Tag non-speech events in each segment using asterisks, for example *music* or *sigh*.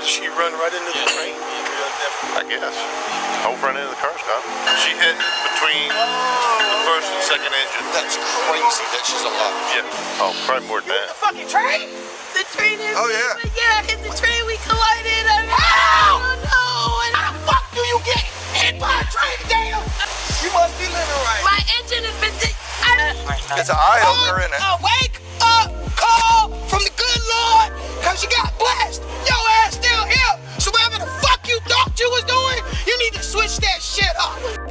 What did she run right into the train? I guess. Whole front end of the car's gone. She hit between the first and second engine. That's crazy that she's alive. Yeah. Oh, probably more than that. fucking train? The train is. Oh, yeah. Yeah, I hit the train. We collided. I mean, I don't know. And how the fuck do you get hit by a train, damn? You must be living right. My engine has been. I- It's an eye opener, isn't it? A wake up uh, call from the good Lord, cause you got blessed. Your ass you was doing, you need to switch that shit up.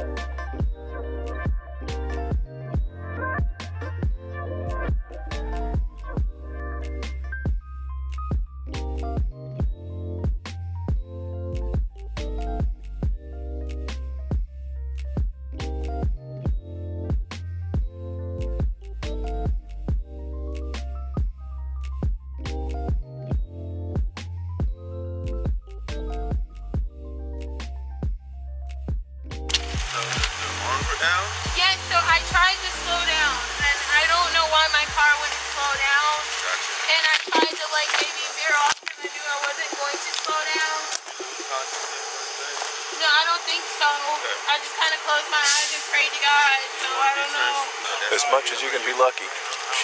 Yeah, so I tried to slow down, and I don't know why my car wouldn't slow down. And I tried to like maybe veer off because I knew I wasn't going to slow down. No, I don't think so. I just kind of closed my eyes and prayed to God, so I don't know. As much as you can be lucky,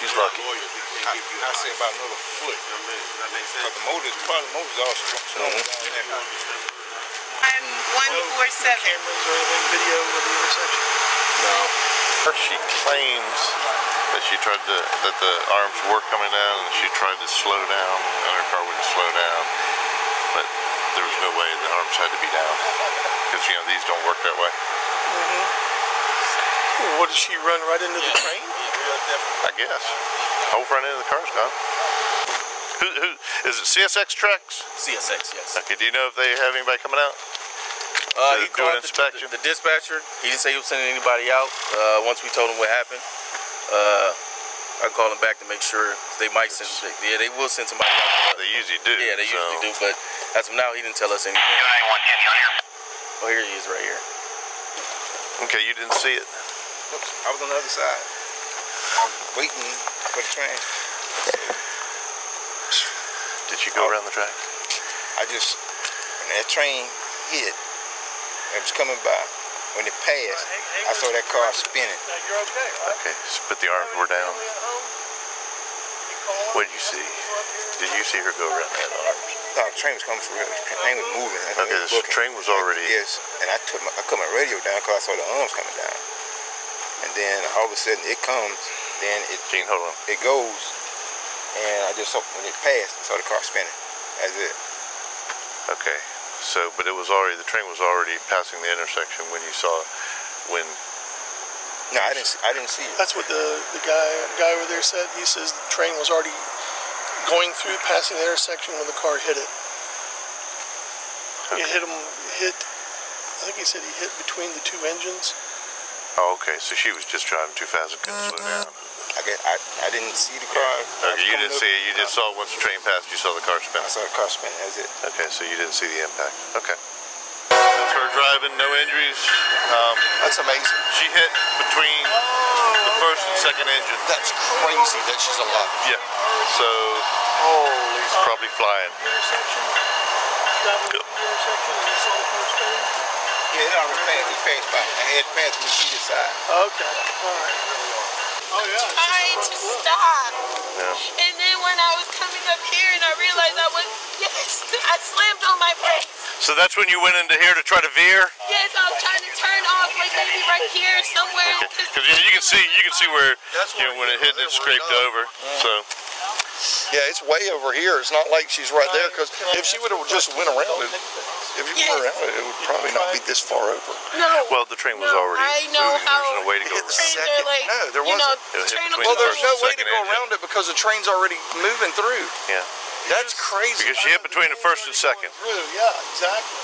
she's lucky. I, I say about another foot. Because the motor, part of the motor's all strong mm-hmm. down there. I'm 147. Cameras or anything, video of the intersection? No. She claims that she tried to, that the arms were coming down and she tried to slow down and her car wouldn't slow down. But there was no way the arms had to be down. Because, you know, these don't work that way. Mhm. What did she run right into the train? I guess. Whole front end of the car's gone. Who, who, is it CSX trucks? CSX, yes. Okay, do you know if they have anybody coming out? Uh, he called the, the, the dispatcher. He didn't say he was sending anybody out. Uh, once we told him what happened, uh, I called him back to make sure they might send. Yeah, they will send somebody out. They usually do. Yeah, they so- usually do. But as of now, he didn't tell us anything. Oh, here he is, right here. Okay, you didn't see it. I was on the other side. I was waiting for the train. Did you go around the track? I just, when that train hit, it was coming by. When it passed, I saw that car spinning. You're okay, right? Okay, so, but the arms were down. What did you see? Did you see her go around that arms? No, the train was coming for real. The train was moving. I Okay, the train was already. Yes, and I took my, I cut my radio down because I saw the arms coming down. And then all of a sudden it comes, then it Gene, hold on. it goes, and I just saw when it passed, I saw the car spinning. That's it. Okay, so but it was already the train was already passing the intersection when you saw. When No, I didn't. See, I didn't see it. That's what the, the guy guy over there said. He says the train was already going through, passing the intersection when the car hit it. It hit him, hit, I think he said he hit between the two engines. oh, okay, so she was just driving too fast and couldn't slow down. I guess I, I didn't see the car. I Okay, you didn't see it. You just saw once the train passed. You saw the car spin. I saw the car spinning. That's it. Okay, so you didn't see the impact. Okay. That's her driving, no injuries. Um, That's amazing. she hit between the first and second engine. That's crazy that she's alive. Yeah. So Holy. probably flying. Intersection, traveling through the intersection, and you saw the car spinning? Yeah, it already passed. It passed by. I had passed from the either side. Okay, all right. Yeah. Trying to stop. Yeah. And then when I was coming up here and I realized I was, yes, I slammed on my brakes. So that's when you went into here to try to veer. Yes, I was trying to turn off, like maybe right here somewhere. Because Cause yeah, you can see you can see where That's you know when it it hit and it scraped was over. Mm-hmm. So Yeah, it's way over here. It's not like she's right there. Because if she would have just went around it, if you Yes. went around it, it would probably not be this far over. no. well, the train was No, already I know moving. There was how no way to go hit the around. trains second- are like, no, there you know, wasn't. It hit train Well, there's no way to go engine. around it because the train's already moving through. Yeah. That's crazy. Because she hit between the first and second. Through, yeah, exactly.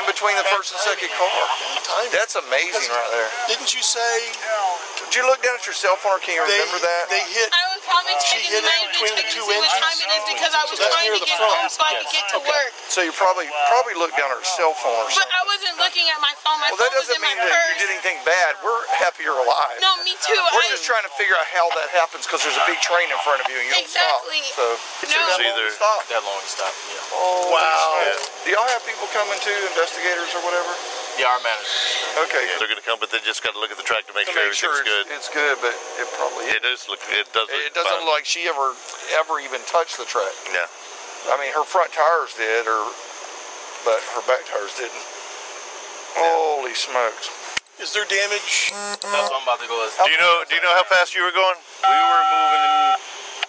In between the first and second car. That's amazing right there. Didn't you say Did you look down at your cell phone or can you they, remember that? they hit I was probably She checking, hit it might have been between the checking to two see what time engines? it is because I was So that's trying near to the get front. home so I could get to work. So you probably probably looked down at her cell phone or But. I wasn't looking at my phone. My Well, that phone was doesn't mean that purse. you did anything bad. We're happy you're alive. No, me too. We're I, just trying to figure out how that happens because there's a big train in front of you and you don't Exactly. stop. So No. that either- to stop. That long stop. Yeah. Oh, Wow. Yeah. Do y'all have people coming too, investigators or whatever? Yeah, our manager. Okay. They're going to come, but they just got to look at the track to make To sure make sure everything's it's, good. it's good, but it probably It does look. It does. Look It doesn't fine. look like she ever ever even touched the track. Yeah. I mean, her front tires did, or but her back tires didn't. Holy smokes! Is there damage? That's what I'm about to go. Do you know? Do you know how fast you were going? we were moving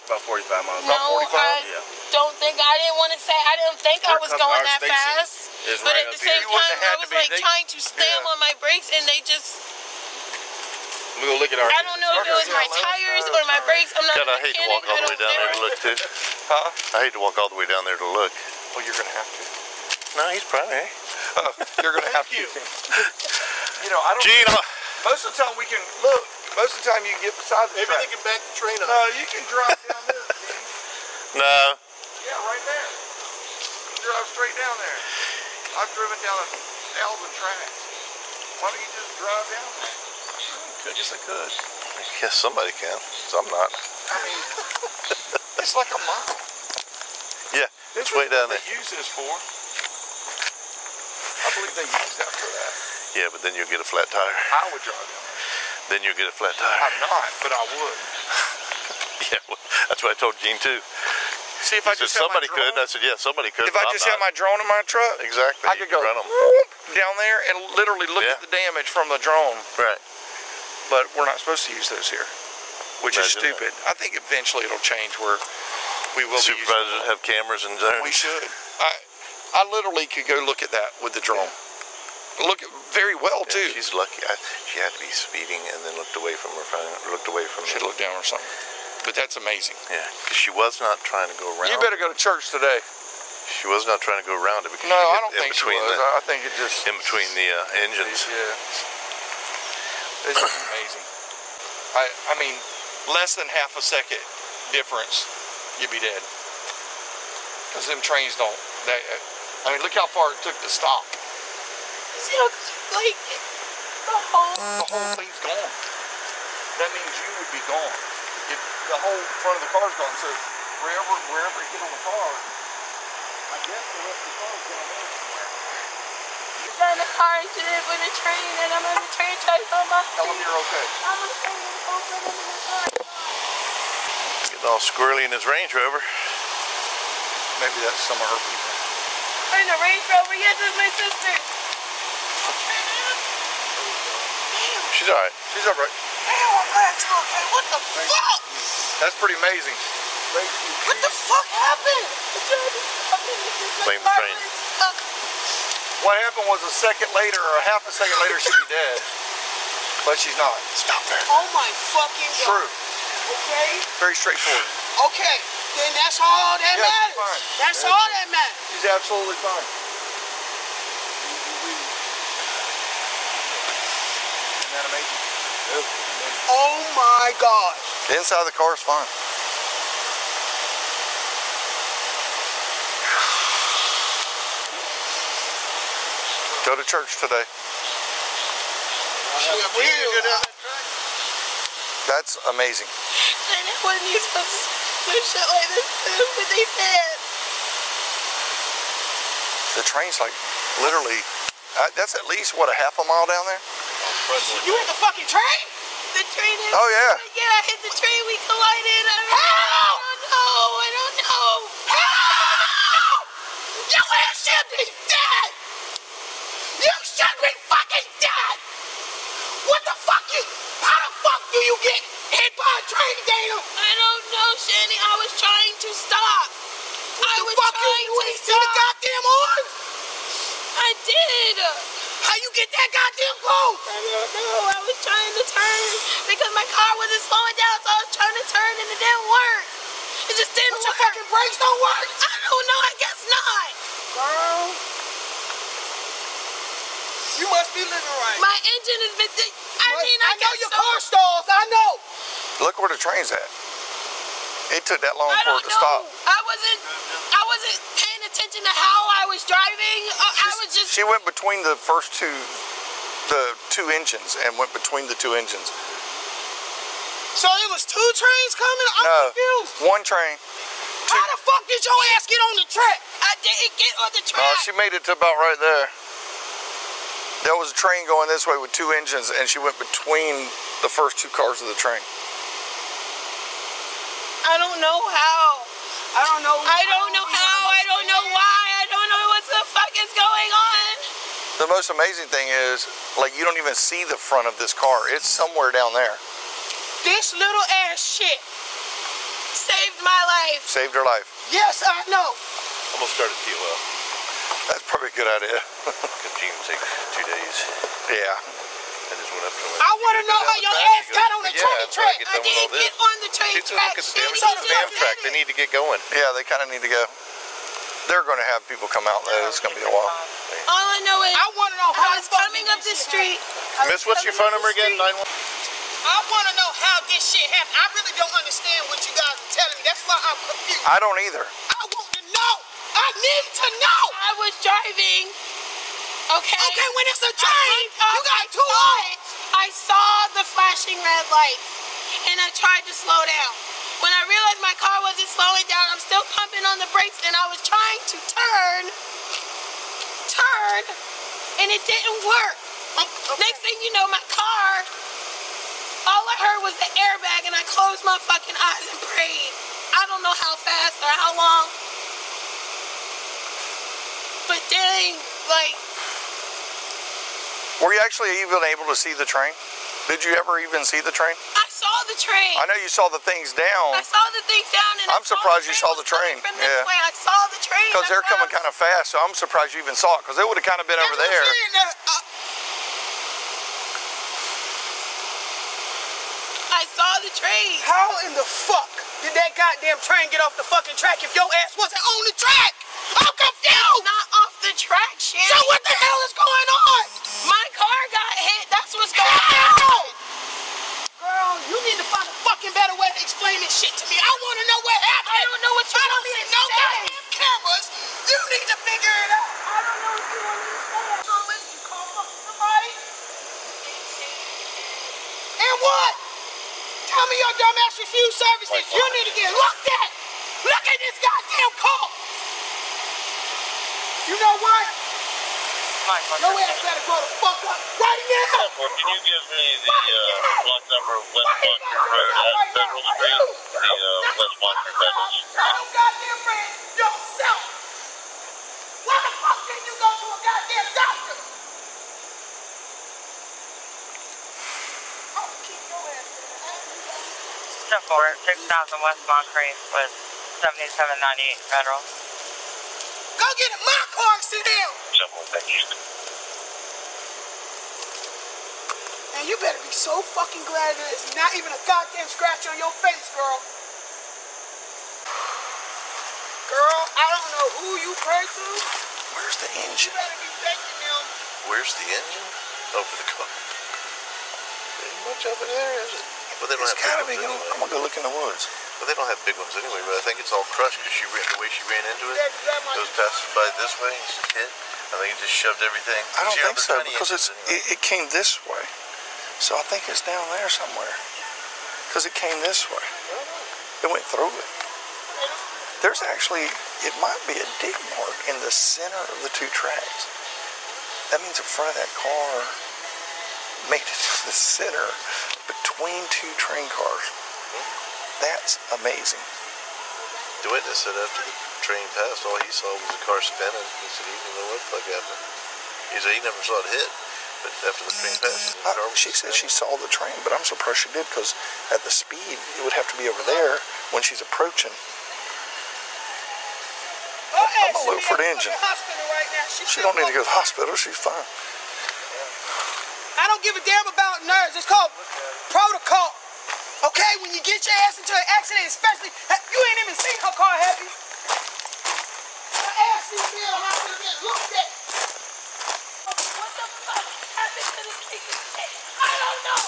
about 45 miles. No, About 45? I Yeah. don't think I didn't want to say I didn't think I was going that Stacy. fast. It's But right at the up here. same You time, I was like They- trying to slam yeah. on my brakes, and they just. We gonna look at our. I don't know if it was my tires or my brakes. I'm not God, a I hate to walk all the way down there to look too. *laughs* Huh? I hate to walk all the way down there to look. Well, you're gonna have to. No, he's primary. *laughs* You're gonna have to. you. *laughs* You know, I don't. Gene, uh, Most of the time we can look. Most of the time you can get beside the Maybe track. they can back the train up. No, you can drive down this. Gene. no. Yeah, right there. You can drive straight down there. I've driven down a thousand tracks. Why don't you just drive down there? I guess I could. I guess somebody can. 'cause I'm not. I mean, it's like a mile. Yeah, This it's way is down what there. they use this for. I believe they use that for that. Yeah, but then you'll get a flat tire. I would drive down there. Then you'll get a flat tire. I'm not, but I would. *laughs* Yeah, well, that's what I told Gene too. See, if I said just somebody could. I said, yeah, somebody could. If I just had my drone in my truck, exactly, I could go run 'em. whoop down there and literally look Yeah. at the damage from the drone. Right. But we're not supposed to use those here, which is Imagine stupid. I think eventually it'll change where we will Supervisors have cameras in there. We should. I I literally could go look at that with the drone. Look very well Yeah, too. she's lucky. I, she had to be speeding and then looked away from her phone. Looked away from. Should the, look down or something. But that's amazing. Yeah, because she was not trying to go around. You better go to church today. She was not trying to go around it because No, she I don't in think she between was. the I I think it just in between the uh, engines. Yeah. It's just amazing. I I mean, less than half a second difference, you'd be dead. Because them trains don't. They, I mean, look how far it took to stop. See how, like, the whole. The whole thing's gone. That means you would be gone. If the whole front of the car's gone, so wherever wherever it hit on the car, I guess the rest of the car's gone in somewhere. got in a car accident with a train, and I'm on the train tracks on my Tell them you're okay. I'm a train open in the car. Getting all squirrely in his Range Rover. Maybe that's some of her people. In a Range Rover, yes, it's my sister. She's all right. She's all right. Damn, I'm glad you're okay. What the fuck? That's pretty amazing. What the fuck happened? Blame the train. What happened was a second later, or half a second later, she'd be dead. But she's not. Stop there. Oh my fucking god. True. Okay. Very straightforward. Okay. Then that's all that Yeah, she's matters. fine. That's Yeah, all she's- that matters. She's absolutely fine. Isn't that amazing? Oh my god. The inside of the car is fine. Go to church today. That's amazing. Wasn't even supposed to do shit like this, but they said. The train's like literally, uh, that's at least, what, a half a mile down there? You hit the fucking train? The train is. Oh, yeah. Yeah, I hit the train. We collided. I don't? I don't know. I don't know. Your ass should be dead. You should be fucking dead. What the fuck you? How the fuck do you get hit by a train, Dana? I don't know, Shanny. I was trying to stop. I the was fuck you, trying you to ain't see the stop. goddamn horn? I did. How you get that goddamn close? I don't know. I was trying to turn because my car wasn't slowing down, so I was trying to turn and it didn't work. It just didn't But your fucking brakes don't work? I don't know. I guess not. Girl. You must be living right. My engine has been. I mean, I, I know guess your so. car stalls. I know. Look where the train's at. It took that long for it to know. stop. I wasn't. I wasn't paying attention to how I was driving. Uh, I was just. She went between the first two, the two engines, and went between the two engines. So it was two trains coming? I'm no, confused. one train. How the fuck did your ass get on the track? I didn't get on the track. No, she made it to about right there. There was a train going this way with two engines, and she went between the first two cars of the train. I don't know how. I don't know. I don't know how. The most amazing thing is, like, you don't even see the front of this car. It's somewhere down there. This little ass shit. Saved my life. Saved her life. Yes, I know. Almost started TOL. That's probably a good idea. *laughs* Because Gene take two days. yeah. I just went up to him. I want to know how your ass got on the Yeah, train that's why I track. get I done with all didn't this. get on the train She track. look at the damage didn't on the damn track. They need to get going. Yeah, they kind of need to go. They're going to have people come out though. It's going to be a while. All I know is I want to know how I was coming up the street. Miss, what's your phone number again? street. 91? I want to know how this shit happened. I really don't understand what you guys are telling me. That's why I'm confused. I don't either. I want to know. I need to know. I was driving. Okay. Okay, when it's a train, you got I two saw eyes. I saw the flashing red lights, and I tried to slow down. When I realized my car wasn't slowing down, I'm still pumping on the brakes, and I was trying to turn, turn, and it didn't work. Next thing you know, my car, all I heard was the airbag, and I closed my fucking eyes and prayed. I don't know how fast or how long, but dang, like. Were you actually even able to see the train? Did you ever even see the train? I the train. I know you saw the things down. I saw the things down and I I'm saw surprised you saw the train. coming From this Yeah. way. I saw the train. because they're coming kind of fast. So I'm surprised you even saw it because it would have kind of been over That's what there. saying, uh, I saw the train. How in the fuck did that goddamn train get off the fucking track if your ass wasn't on the track? I'm confused. Not off the track, Shannon. So what the hell is going on? My car got hit. That's what's going on. Girl, you need to find a fucking better way to explain this shit to me. I want to know what happened. I don't know what you I don't want me see to no say. goddamn cameras. You need to figure it out. I don't know what you want me to say. So when you call fucking somebody? And what? Tell me your dumbass refused services. You need to get looked at. Look at this goddamn car. You know what? Your ass better grow the fuck up right now. Or can you give me the uh, block number of West Moncrief Road at Federal Street? The uh, West Moncrief Federal Street. Tell them goddamn friend yourself. Why the fuck didn't you go to a goddamn doctor? I'll keep your ass there. 10 4, 6000 West Moncrief with 7798 Federal. Go get in my car and sit down. Simple, thank you. And you better be so fucking glad there's not even a goddamn scratch on your face, girl. Girl, I don't know who you pray to. Where's the engine? You engine? better be thanking them. Where's the engine? Over the car. Ain't much over there, is it? But they don't It's have gotta be. big Good. ones I'm gonna go look in the woods. But they don't have big ones anyway. But I think it's all crushed because she ran the way she ran into it. That, that It was passing by this way and she hit. I think it just shoved everything. I don't think so because it's anyway. it, it came this way, so I think it's down there somewhere. Because it came this way, it went through it. There's actually it might be a dig mark in the center of the two tracks. That means the front of that car made it *laughs* to the center between two train cars. That's amazing. The witness said after the train passed, all he saw was the car spinning. He said he didn't know what the fuck happened. He said he never saw it hit, but after the train passed, the Uh, car was she said she saw the train, but I'm surprised she did because at the speed it would have to be over there when she's approaching. Her I'm a gonna look for the the engine. right. She, She don't need to go to the fucking- hospital. She's fine. I don't give a damn about nerves. It's called protocol. Okay, when you get your ass into an accident, especially you ain't even seen her car, have you? Her ass should be in the hospital getting looked at. What the fuck happened to the chicken? I don't know.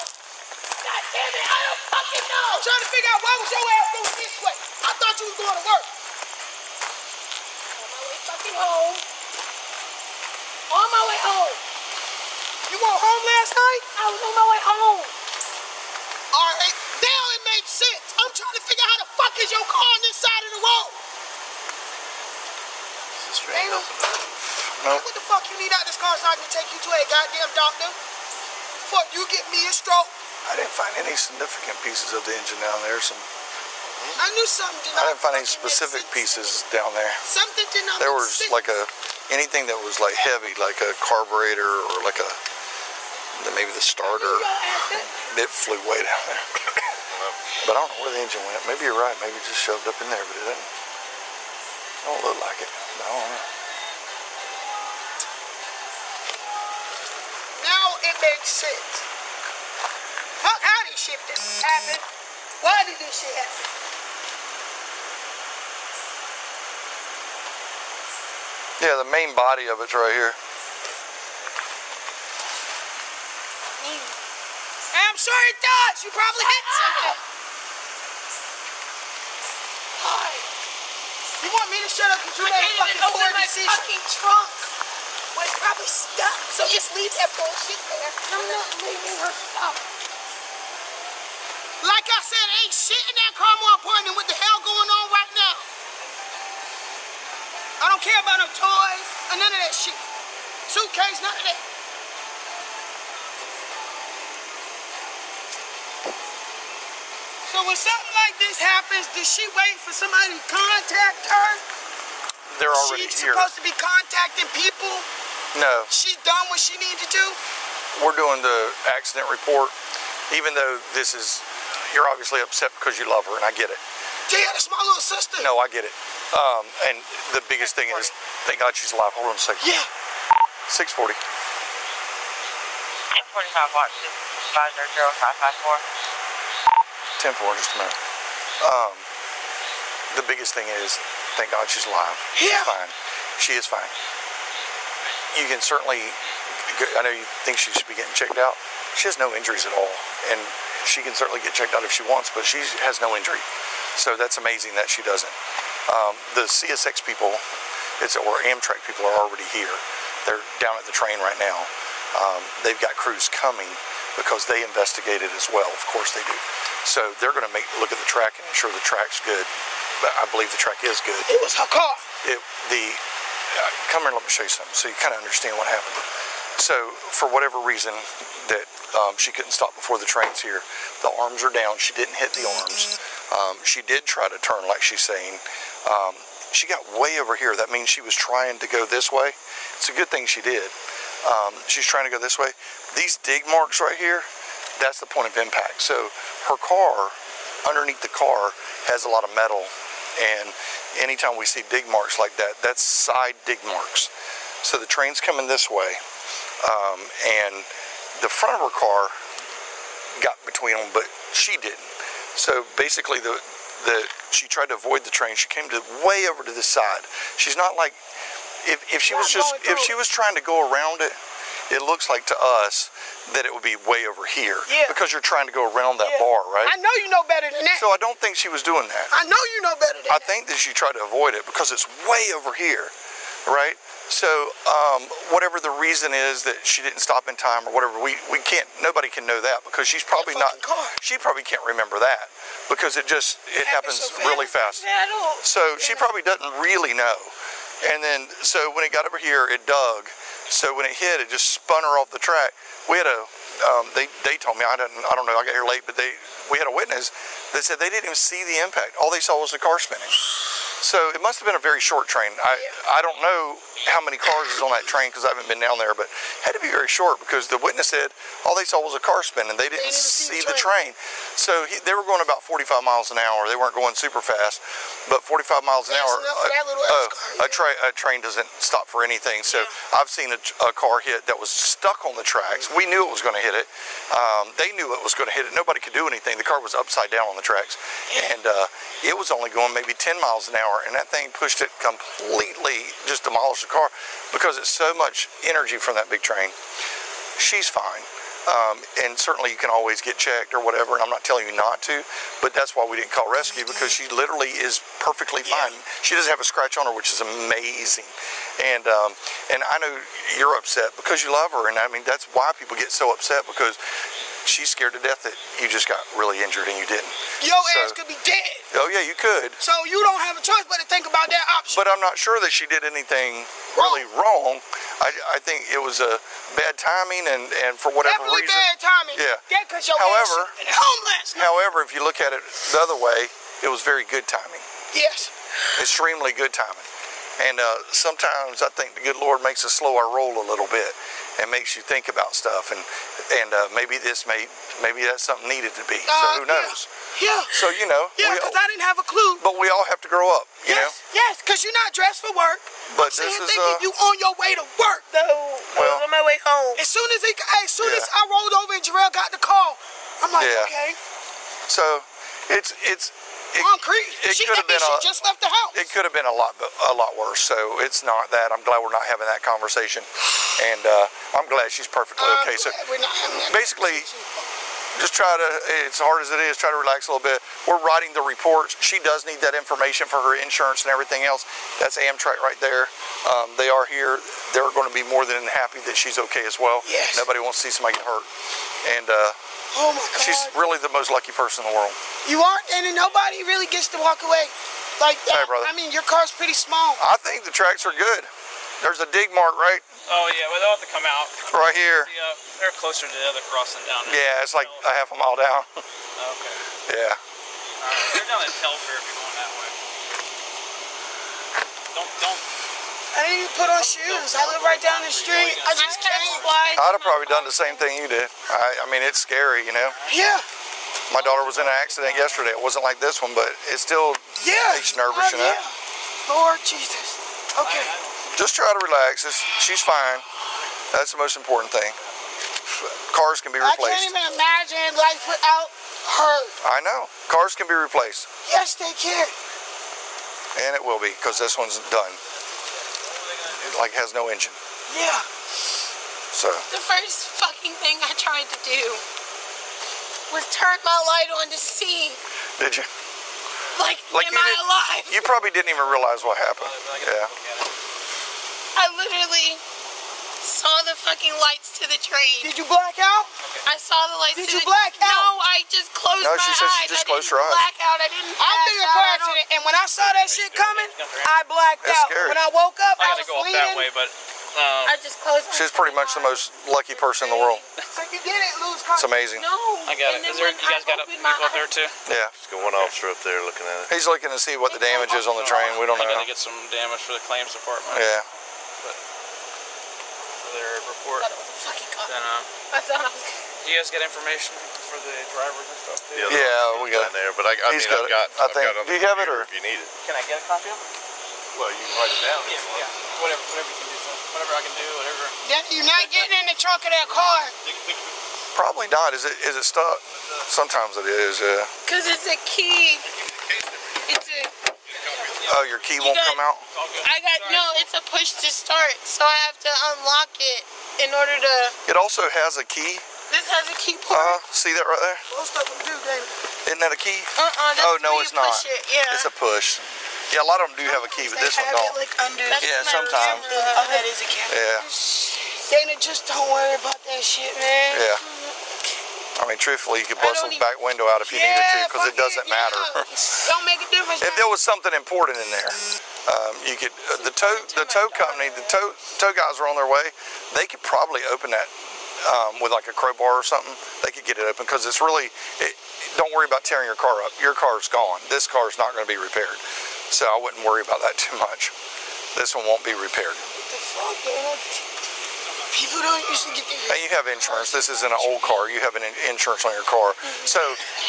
God damn it, I don't fucking know. I'm trying to figure out why was your ass going this way. I thought you was going to work. On my way fucking home. On my way home. You went home last night? I was on my way home. All right, now it makes sense. I'm trying to figure out how the fuck is your car on this side of the road. Is this Ain't no, Nope. what the fuck you need out this car so I can take you to a goddamn doctor? Fuck, you get me a stroke. I didn't find any significant pieces of the engine down there. Some I knew something did I didn't find any specific pieces down there. Something did not There make was sense. like a anything that was like heavy, like a carburetor or like a maybe the starter. Y'all asked that? It flew way down there. *laughs* but I don't know where the engine went. Maybe you're right. Maybe it just shoved up in there, but it didn't. Don't look like it. I don't know. Now it makes sense. Fuck how this shit did happen. Why did this shit happen? Yeah, the main body of it's right here. I'm sure it does. You probably hit something. Hi. You want me to shut up because you I made a can't even fucking open poor my fucking trunk. Well, it's probably stuck. So just leave that bullshit there. I'm not leaving her stuff. Like I said, ain't shit in that car more important than what the hell going on right now. I don't care about no toys or none of that shit. Suitcase, none of that. So when something like this happens, does she wait for somebody to contact her? They're already She's here. supposed to be contacting people. No, She done what she needed to do. we're doing the accident report. Even though this is, you're obviously upset because you love her, and I get it. Yeah, that's my little sister. No, I get it. Um, and the biggest thing is, thank God she's alive. Hold on a second. Yeah. 640. 45 watts, supervisor 0554. 10 just a minute. Um, the biggest thing is, thank God she's alive. Yeah. She's fine. She is fine. You can certainly, I know you think she should be getting checked out. She has no injuries at all. And she can certainly get checked out if she wants, but she has no injury. So that's amazing that she doesn't. Um, the CSX people, it's, or Amtrak people are already here. They're down at the train right now. Um, they've got crews coming because they investigated as well. Of course they do. So they're going to make look at the track and ensure the track's good. But I believe the track is good. It was her car. It, the come here let me show you something so you kind of understand what happened. So for whatever reason that um, she couldn't stop before the train's here, the arms are down. She didn't hit the arms. Um, she did try to turn like she's saying. Um, she got way over here. That means she was trying to go this way. It's a good thing she did. Um, she's trying to go this way. These dig marks right here, that's the point of impact. So her car, underneath the car, has a lot of metal. And anytime we see dig marks like that, that's side dig marks. So the train's coming this way. Um, and the front of her car got between them, but she didn't. So basically, the the she tried to avoid the train. She came to way over to the side. She's not like if if she was just if she was trying to go around it. It looks like to us that it would be way over here Yeah. because you're trying to go around that Yeah. bar, right? I know you know better. So I don't think she was doing that. I know you know better than I that. think that she tried to avoid it because it's way over here, right? So um, whatever the reason is that she didn't stop in time or whatever, we, we can't. Nobody can know that because she's probably not. car. She probably can't remember that because it just it happens so really fast. Yeah, don't. So she probably doesn't really know. And then, so when it got over here, it dug. So when it hit, it just spun her off the track. We had a, um, they, they told me, I don't, I don't know, I got here late, but they, we had a witness that said they didn't even see the impact. All they saw was the car spinning. So it must have been a very short train. I, I don't know how many cars is on that train because I haven't been down there, but it had to be very short because the witness said all they saw was a car spinning. They didn't, didn't see see the the train. So he, they were going about 45 miles an hour. They weren't going super fast, but 45 miles an hour. enough for that little ass car, a, tra- a train doesn't stop for anything. So I've seen a, a car hit that was stuck on the tracks. We knew it was going to hit it. Um, they knew it was going to hit it. Nobody could do anything. The car was upside down on the tracks, and uh, it was only going maybe 10 miles an hour, and that thing pushed it completely, just demolished the car because it's so much energy from that big train. She's fine. Um, and certainly you can always get checked or whatever, and I'm not telling you not to, but that's why we didn't call rescue because she literally is perfectly fine. She doesn't have a scratch on her, which is amazing. And um, and I know you're upset because you love her, and I mean that's why people get so upset because she's scared to death that you just got really injured and you didn't. Your So- ass could be dead. Oh yeah, you could. So you don't have a choice but to think about that option. But I'm not sure that she did anything really wrong. I, I think it was a bad timing and, and for whatever Definitely reason. bad timing. Yeah. Yeah, because your However- ass should've been home last night. However, if you look at it the other way, it was very good timing. Yes. Extremely good timing. And uh, sometimes I think the good Lord makes us slow our roll a little bit and makes you think about stuff. And and uh, maybe this may maybe that's something needed to be. Uh, so who knows? Yeah. So you know, Yeah, because I didn't have a clue. but we all have to grow up. You know. yes, yes, because you're not dressed for work. But I'm this saying is, thinking uh, you on your way to work though. Well- on my way home. As soon as he, as soon as I rolled over and Jarrell got the call, I'm like, Yeah. okay, So it's it's it, concrete. it she, could have been a just left the house. it could have been a lot a lot worse. So it's not that. I'm glad we're not having that conversation, and uh, I'm glad she's perfectly okay. So we're not having that basically, just try to, as hard as it is, try to relax a little bit. We're writing the reports. She does need that information for her insurance and everything else. That's Amtrak right there. Um, they are here. They're going to be more than happy that she's okay as well. Yes. Nobody wants to see somebody get hurt. And uh, Oh my God. she's really the most lucky person in the world. you aren't, and nobody really gets to walk away like that. Hey, brother. I mean, your car's pretty small. I think the tracks are good. There's a dig mark right, Oh yeah, well they'll have to come out. right here. Yeah, uh, they're closer to the other crossing down there. Yeah, it's like a half a mile down. *laughs* Okay. yeah. Alright, they're down at Telfair if you're going that way. Don't don't. I didn't even put on shoes. I live right down the street. I just came. I'd have probably done the same thing you did. I, I mean, it's scary, you know. Yeah. My daughter was in an accident yesterday. It wasn't like this one, but it still Yeah. makes you nervous, Oh, you know. yeah. Lord Jesus. Okay. Just try to relax. It's, she's fine. That's the most important thing. Cars can be replaced. I can't even imagine life without her. I know. Cars can be replaced, Yes, they can. and it will be because this one's done. It like has no engine. Yeah. So The first fucking thing I tried to do was turn my light on to see, did you? like, Like am you I did- alive? You probably didn't even realize what happened. Yeah. I literally saw the fucking lights to the train. Did you black out? I saw the lights Did to you the black out? No, I just closed No, my eyes. No, she said she just I closed her eyes. black out. I didn't I've in a out. car I accident, and when I saw that shit coming, I blacked It's out. scary. When I woke up, I I, gotta was go up leaning. that way, but um, I just closed my She's pretty much the most lucky person in the world. So you didn't lose It's amazing. No. I got and it. then Is there? You guys got it? opened You my go up there too? Yeah. Just got one officer up there looking at it. He's looking to see what the damage is on the train. We don't I know. gotta get some damage for the claims department. Yeah. For their report. I thought it was a fucking car. Then uh, I thought I was. do you guys get information for the drivers and stuff too? Yeah, Yeah, we got in there, but I, I mean, got I've it. got. I I've think- got do you have it, or- If you need it. Can I get a copy of it? Well, you can write it down. Yeah, yeah. Whatever, whatever you can do. So whatever I can do, whatever. Then you're not getting in the trunk of that car. Probably not. Is it? Is it stuck? Sometimes it is. Yeah. Cause it's a key. It's a. Oh, your key won't got- come out. I got no. It's a push to start, so I have to unlock it in order to. It also has a key. This has a key port. Uh, see that right there? Most of them do, Damon. Isn't that a key? Uh uh Oh no, it's not. It. Yeah. It's a push. Yeah, a lot of them do have a key, but this one have don't. like under. That's Yeah, sometimes. Oh, that is a cat. Yeah. Dana, just don't worry about that shit, man. Yeah. I mean, truthfully, you could bust the back window out if you needed to, because it doesn't yeah. matter. Don't make a difference. if there was something important in there, um, you could. Uh, the tow, the tow company, the tow, tow guys are on their way. They could probably open that um, with like a crowbar or something. They could get it open because it's really. It, don't worry about tearing your car up. Your car's gone. This car's not going to be repaired, so I wouldn't worry about that too much. This one won't be repaired. the fuck, Dana? People don't usually get their And you have insurance. This isn't an old car. You have an insurance on your car. So,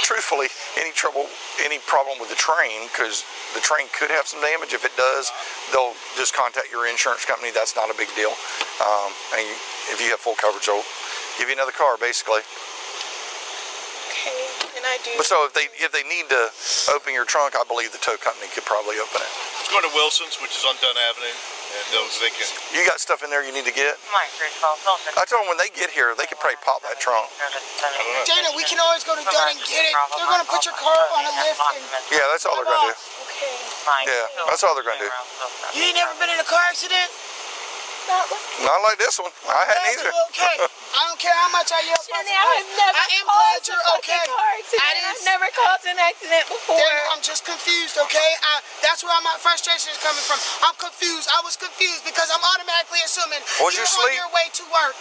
truthfully, any trouble, any problem with the train, because the train could have some damage. If it does, they'll just contact your insurance company. That's not a big deal. Um, and you, if you have full coverage, they'll give you another car, basically. Okay, and I do. But so if they if they need to open your trunk, I believe the tow company could probably open it. It's going to Wilson's, which is on Dunn Avenue, and those they can. You got stuff in there you need to get. Mike, Chris Paul I told them when they get here, they could probably pop that trunk. Dana, we can always go to Dunn and get it. They're gonna put your car on a lift and. Yeah, that's all they're gonna do. Okay. Yeah, that's all they're gonna do. You ain't never been in a car accident? not like this one. I hadn't either. okay. *laughs* I don't care how much I yell. Jenny, fucking I have cuss. never I am glad you're fucking okay. car accident. I I've never caused an accident before. Then I'm just confused, okay? I, that's where my frustration is coming from. I'm confused. I was confused because I'm automatically assuming Was you you're on your way to work.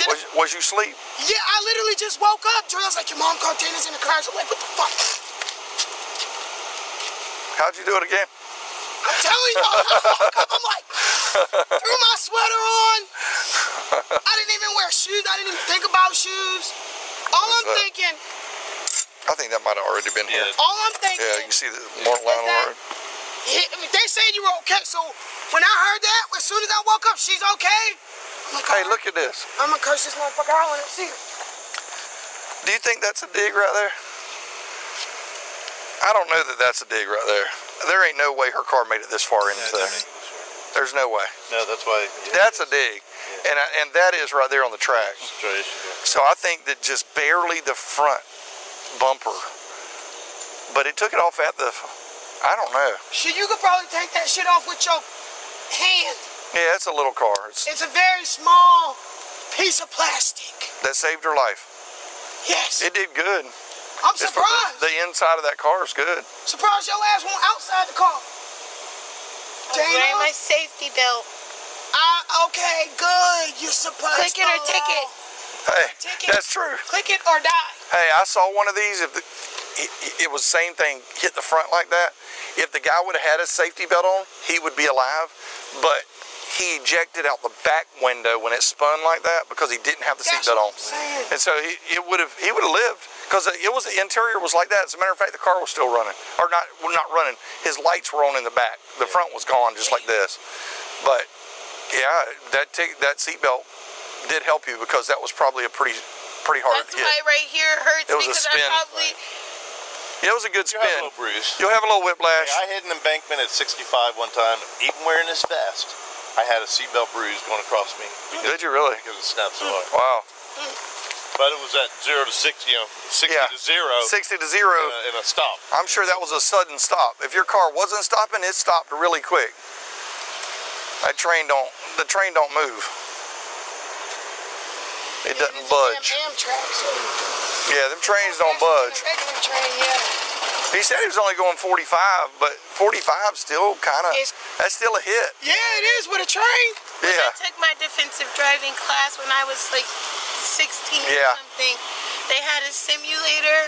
Did Was, was you sleep? Yeah, I literally just woke up. Drill's like, your mom called Dana's in the car. I was like, what the fuck? How'd you do it again? I'm telling you, I woke up. I'm like, threw my sweater on. *laughs* I didn't even wear shoes. I didn't even think about shoes. All What's I'm that? thinking, I think that might have already been here. all I'm thinking, Yeah, you can see the more line on the road. hit. They said you were okay. So when I heard that, as soon as I woke up, she's okay. I'm like, Hey, "Alright, look at this. I'm gonna curse this motherfucker out when I see her. Do you think that's a dig right there? I don't know that that's a dig right there. There ain't no way her car made it this far into there. There's no way. No, that's why. That's a dig. And, I, and that is right there on the track. Straight, yeah. So I think that just barely the front bumper, but it took it off at the, I don't know. Shit, you could probably take that shit off with your hand. Yeah, it's a little car. It's, It's a very small piece of plastic. that saved her life. Yes. It did good. I'm It's surprised. the, the inside of that car is good. Surprised your ass went outside the car. I was wearing my safety belt. Ah, okay, good. You're supposed Click it to or ticket. Hey, Ticket. that's true. Click it or die. Hey, I saw one of these. If the, it, it was the same thing, hit the front like that. If the guy would have had his safety belt on, he would be alive. But he ejected out the back window when it spun like that because he didn't have the That's seatbelt what on. I'm saying. And so he it would have he would have lived because it was the interior was like that. As a matter of fact, the car was still running or not well, not running. His lights were on in the back. The front was gone just like this. But yeah, that take that seatbelt did help you because that was probably a pretty pretty hard That's hit. why right here hurts It was a because spin. I probably Yeah, it was a good spin. You'll have a spin. little bruise. You'll have a little whiplash. Hey, I hit an embankment at 65 one time, even wearing this vest. I had a seatbelt bruise going across me Did you really? because it snapped so hard. Wow. But it was at zero to six, you know, 60 Yeah. to zero, 60 to 0. and, a, and a stop. I'm sure that was a sudden stop. If your car wasn't stopping, it stopped really quick. That train don't the train don't move. It doesn't budge. Amtrak, so Yeah, them trains don't budge. Regular train, yeah. He said he was only going 45, but 45 still kind of that's still a hit. Yeah, it is with a train. Yeah. I took my defensive driving class when I was like 16 Yeah. or something. They had a simulator,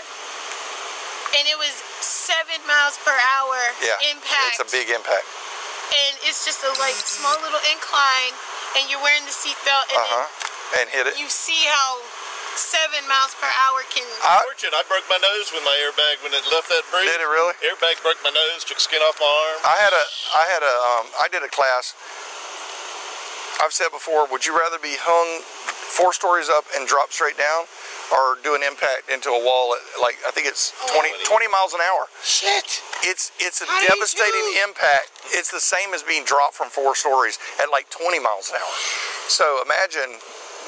and it was seven miles per hour Yeah. impact. It's a big impact. And it's just a like small little incline, and you're wearing the seatbelt, and Uh huh. And hit it. you see how seven miles per hour can. I, Fortunate, I broke my nose with my airbag when it left that bruise. Did it really? Airbag broke my nose, took skin off my arm. I had a I had a um, I did a class. I've said before, would you rather be hung four stories up and drop straight down, or do an impact into a wall at like I think it's 20, 20 miles an hour? Shit. It's it's a How devastating impact. It's the same as being dropped from four stories at like 20 miles an hour. So imagine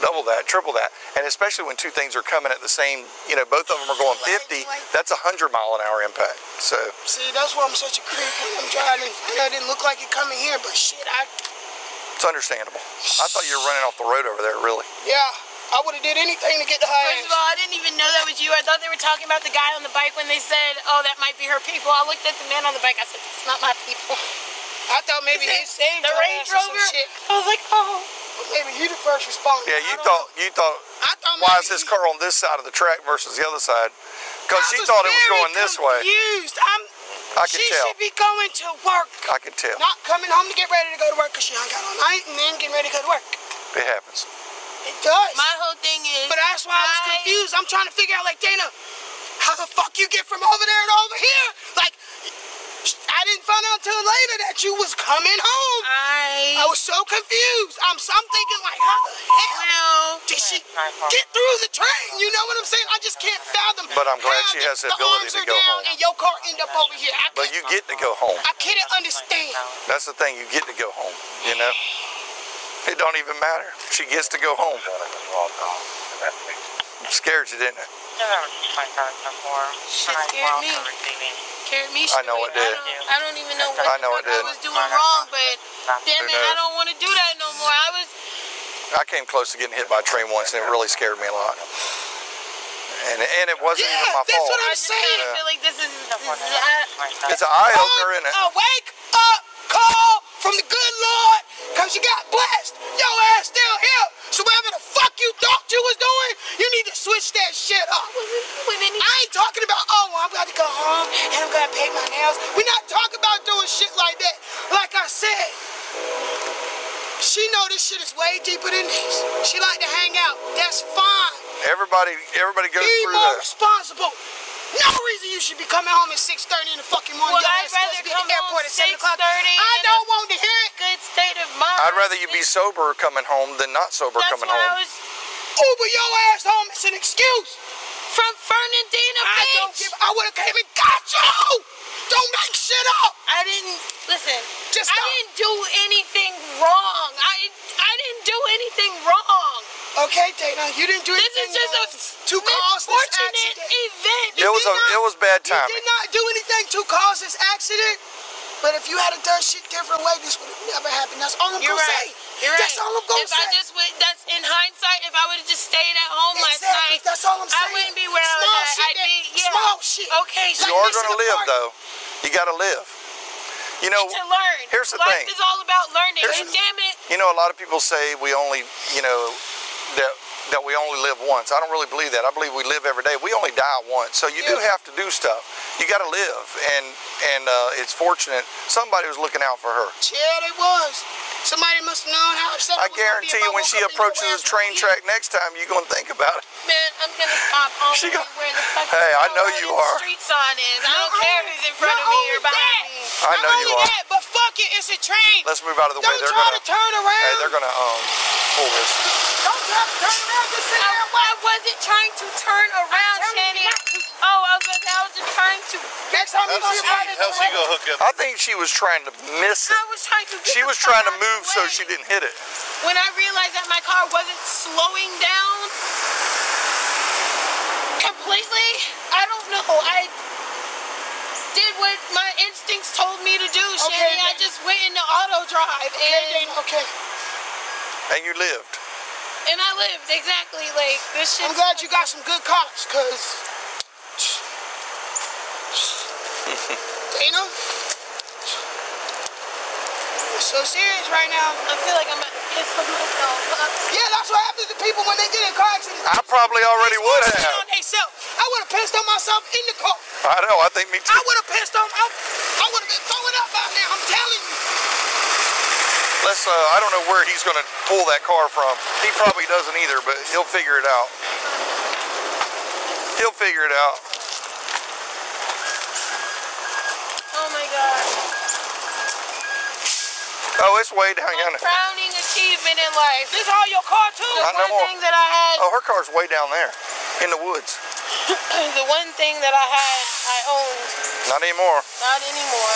double that, triple that, and especially when two things are coming at the same, you know, both of them are going 50. That's a hundred mile an hour impact. So See, that's why I'm such a creep when I'm driving. I know it didn't look like it coming here, but shit, I it's understandable. I thought you were running off the road over there, really. yeah, I would have did anything to get the high. First of all, I didn't even know that was you. I thought they were talking about the guy on the bike when they said, "Oh, that might be her people." I looked at the man on the bike. I said, "It's not my people." I thought maybe he saved the Range ass some Rover? shit. I was like, oh. Maybe you the first responder. Yeah, you thought know. you thought I thought why is this car on this side of the track versus the other side? Because she thought it was very going this way. I'm. I can she tell. should be going to work, I can tell. not coming home to get ready to go to work because she hung out all night and then getting ready to go to work. It happens. It does. My whole thing is. But that's why I was confused. I'm trying to figure out, like, Dana, how the fuck you get from over there to over here? Like, I didn't find out until later that you was coming home. I I. was so confused. I'm, so I'm thinking, like, how the hell Well. did she get through the train? You know what I'm saying? I just can't fathom. But I'm glad how she has the the ability arms to are go down home. And your car end up over here. I But you get to go home. I couldn't understand. That's the thing. You get to go home. You know. It don't even matter. She gets to go home. Scared you, didn't it? Shit scared me. Scared me. I know it did. I don't, I don't even know what I know fuck it did. I was doing wrong, but damn it, I don't want to do that no more. I was I came close to getting hit by a train once, and it really scared me a lot. And and it wasn't even Yeah, my that's fault. what I I'm just saying. Yeah. I feel like this is It's an eye oh, opener, isn't it? A wake up call from the good Lord, cause you got blessed. Your ass still here. So whatever the fuck you thought you was doing, you need to switch that shit up. I ain't talking about, oh, I'm about to go home and I'm gonna paint my nails. We're not talking about doing shit like that. Like I said, she know this shit is way deeper than this. She like to hang out. That's fine. Everybody, everybody goes Be through more responsible. No reason you should be coming home at 6.30 in the fucking morning. Well, Your I'd ass supposed to rather be at the airport home at 7 o'clock. I don't want to hear it. good state of mind. I'd rather you be sober coming home than not sober That's coming why home. I was Uber your ass home. It's an excuse. from Fernandina I Beach. don't give. I would have came and got you. Don't make shit up. I didn't listen. Just I stop. didn't do anything wrong. I I didn't do anything wrong. Okay, Dana, you didn't do This anything is just a wrong to cause this accident. event. It was a, not- it was bad timing. You did not do anything to cause this accident. But if you had a done shit different way, this would have never happened. That's all I'm You're gonna right. say. You're right. That's all I'm gonna if say. I just would, that's in hindsight. If I would have just stayed at home last Exactly, night, that's all I'm saying. I saying. wouldn't be where I Small was at. I'd be that- yeah. small shit. Okay, You Like are going to live party. though. You got to live. You know, to learn. here's the Life thing. is all about learning. Here's and the- damn it, You know, a lot of people say we only, you know, that that we only live once. I don't really believe that. I believe we live every day. We only die once, so you do have to do stuff. You got to live, and and uh, it's fortunate somebody was looking out for her. Yeah, they was. Somebody must have known how upset I was gonna be guarantee if you, when she up and your approaches the train wasn't track next time, you're gonna think about it. man, I'm gonna stop all She the go- way where the fucking Hey, I know you are. street sign is. I don't care only- who's in front of me or behind that, me. I Not know you only are. that, but fuck it, it's a train. Let's move out of the way. Don't They're try gonna. to turn around. Hey, they're gonna um pull this. Don't try to turn around. Just sit I, there I wasn't trying to turn around, telling you Shani. not to. Oh, I was, I was just trying to. Next time you How's see she, somebody, how's she gonna hook up? I think she was trying to miss it. I was trying to. She the was trying to out of move so she didn't hit it. When I realized that my car wasn't slowing down completely, I don't know. I did what my instincts told me to do, Okay, Shani. I just went into auto drive Okay, and Dana, okay. And you lived. And I lived exactly like this shit. I'm glad you got some good cops, cause Dana, it's so serious right now. I feel like I'm about to piss on myself. Yeah, that's what happens to people when they get in car accidents. I probably already They would have. On themselves. I would have pissed on myself in the car. I know. I think me too. I would have pissed on. I, I would have been throwing up out there. I'm telling you. Let's. Uh, I don't know where he's gonna pull that car from. He probably doesn't either, but he'll figure it out. He'll figure it out. Oh my god. Oh, it's way down My yonder. crowning achievement in life. This is all your car too. The one more. thing that I had, Oh, her car's way down there, in the woods. *clears throat* the one thing that I had, I owned. Not anymore. Not anymore.